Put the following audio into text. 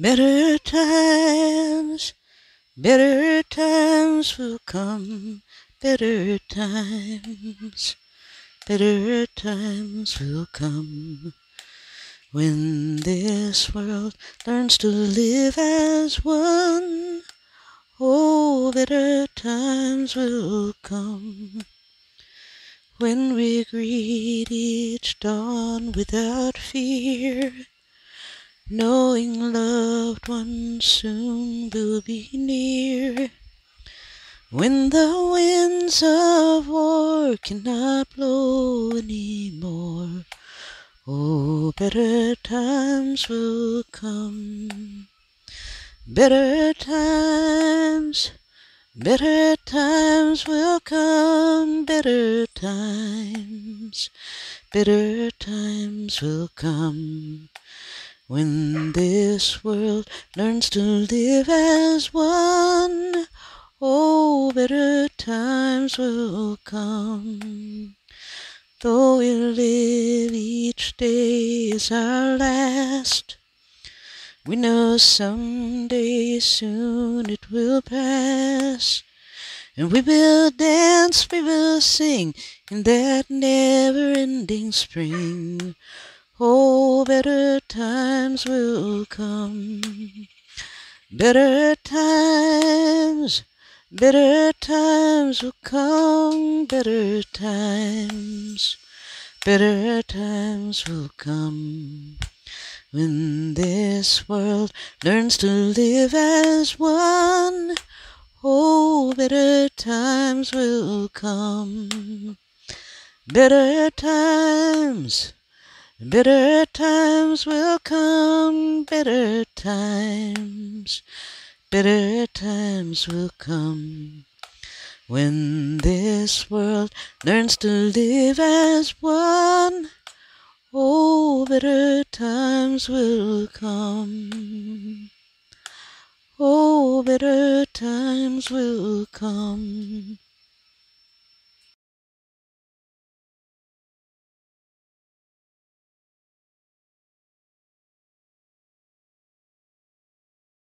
Better times, better times will come. Better times, better times will come. When this world learns to live as one, oh, better times will come. When we greet each dawn without fear, knowing loved ones soon will be near. When the winds of war cannot blow anymore, Oh, better times will come. Better times, better times will come. Better times, better times will come. When this world learns to live as one, oh, better times will come. Though we live each day is our last, we know someday soon it will pass. And we will dance, we will sing in that never ending spring. Oh, Better times will come. Better times Better times will come, better times, better times will come. When this world learns to live as one, oh, better times will come. Better times, better times will come, better times Better times will come when this world learns to live as one. Oh, better times will come. Oh, better times will come.